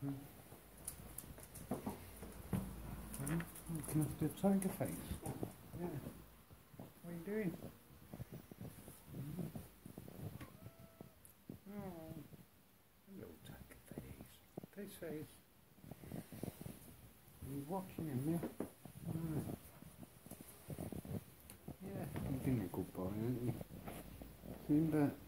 Can I do tiger face? Yeah. What are you doing? Oh, little tiger face. Face face. You're watching him, yeah? Yeah, he's been a good boy, hasn't he? Seen that?